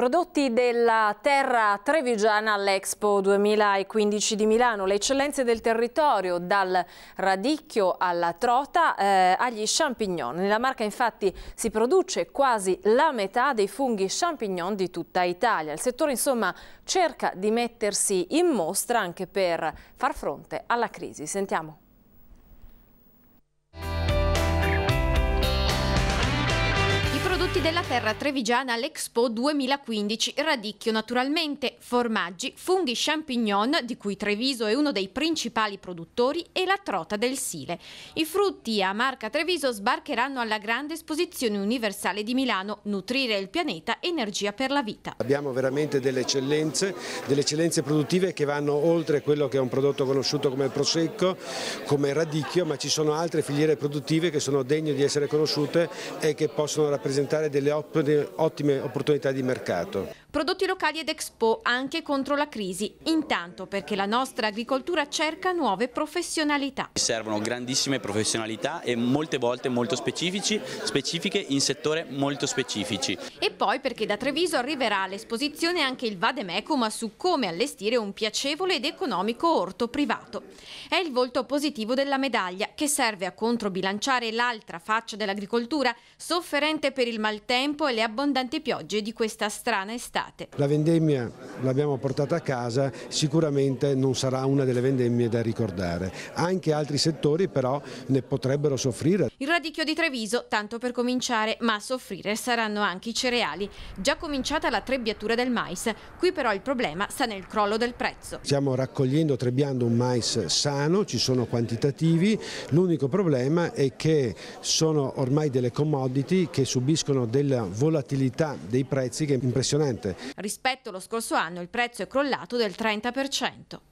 Prodotti della terra trevigiana all'Expo 2015 di Milano, le eccellenze del territorio dal radicchio alla trota eh, agli champignon. Nella marca infatti si produce quasi la metà dei funghi champignon di tutta Italia. Il settore insomma cerca di mettersi in mostra anche per far fronte alla crisi. Sentiamo. Prodotti della terra trevigiana all'Expo 2015, radicchio naturalmente, formaggi, funghi champignon, di cui Treviso è uno dei principali produttori, e la trota del Sile. I frutti a marca Treviso sbarcheranno alla grande esposizione universale di Milano, Nutrire il pianeta, energia per la vita. Abbiamo veramente delle eccellenze, delle eccellenze produttive che vanno oltre quello che è un prodotto conosciuto come prosecco, come radicchio, ma ci sono altre filiere produttive che sono degne di essere conosciute e che possono rappresentare delle ottime opportunità di mercato. Prodotti locali ed Expo anche contro la crisi, intanto perché la nostra agricoltura cerca nuove professionalità. Servono grandissime professionalità e molte volte molto specifiche in settore molto specifici. E poi perché da Treviso arriverà all'esposizione anche il Vademecum su come allestire un piacevole ed economico orto privato. È il volto positivo della medaglia che serve a controbilanciare l'altra faccia dell'agricoltura, sofferente per il maltempo e le abbondanti piogge di questa strana estate. La vendemmia l'abbiamo portata a casa, sicuramente non sarà una delle vendemmie da ricordare. Anche altri settori però ne potrebbero soffrire. Il radicchio di Treviso, tanto per cominciare, ma a soffrire saranno anche i cereali. Già cominciata la trebbiatura del mais, qui però il problema sta nel crollo del prezzo. Stiamo raccogliendo, trebbiando un mais sano, ci sono quantitativi, l'unico problema è che sono ormai delle commodity che subiscono subiscono della volatilità dei prezzi che è impressionante. Rispetto allo scorso anno il prezzo è crollato del 30%.